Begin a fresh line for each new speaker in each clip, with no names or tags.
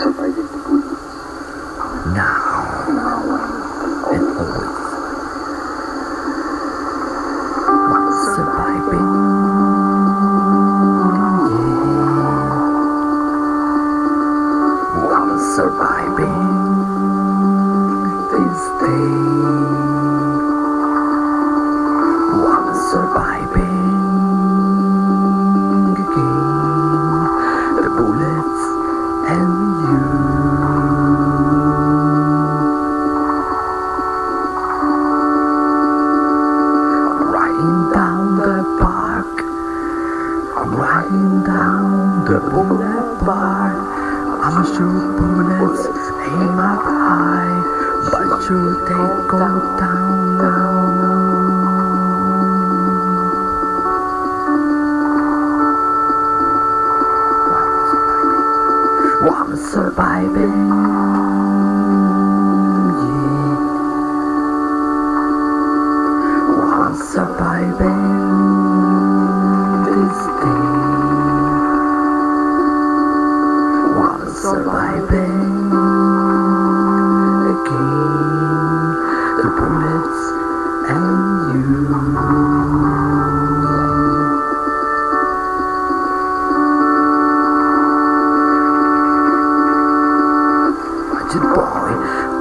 Now and always. What's surviving? I'm surviving this day? What's surviving? Riding down the boulevard a shoe bullets aim up high But you take go down now. I'm surviving.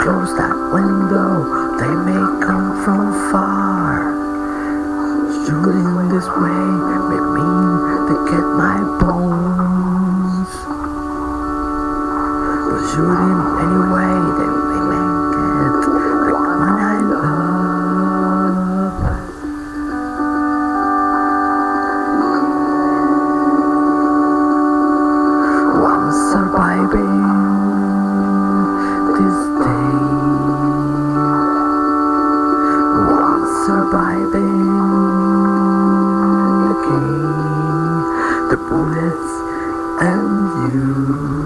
Close that window. They may come from far. Shooting this way may mean to get my bones. But shooting anyway, they make it the one I love. I'm surviving this day. I'm surviving again, the bullets and you.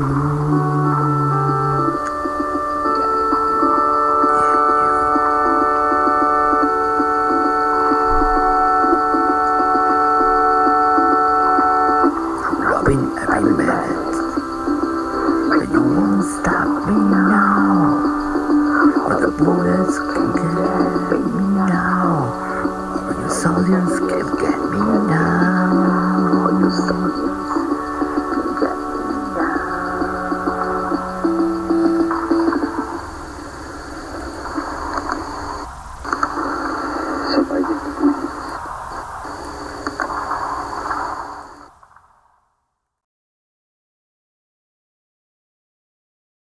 Me now. Or the bullets can get me now. Or your soldiers can get me now.